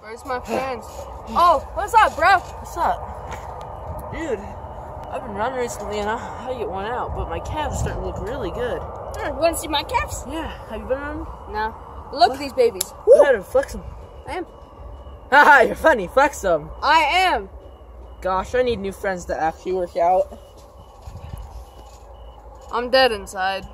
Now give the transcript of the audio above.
Where's my friends? Oh, what's up, bro? What's up? Dude, I've been running recently and I, I get one out, but my calves are starting to look really good. Hmm, want to see my calves? Yeah, have you been running? No. Look at these babies. Go ahead and flex them. I am. Haha, you're funny. Flex them. I am. Gosh, I need new friends to actually work out. I'm dead inside.